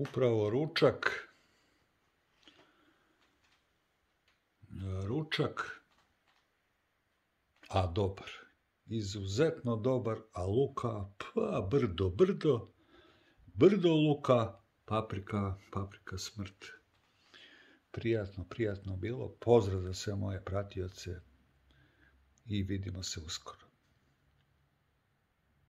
upravo ručak. Ručak, a dobar. Izuzetno dobar, a luka, pa brdo, brdo. Brdo luka, paprika, paprika smrt. Prijatno, prijatno bilo. Pozdrav za sve moje pratioce i vidimo se uskoro.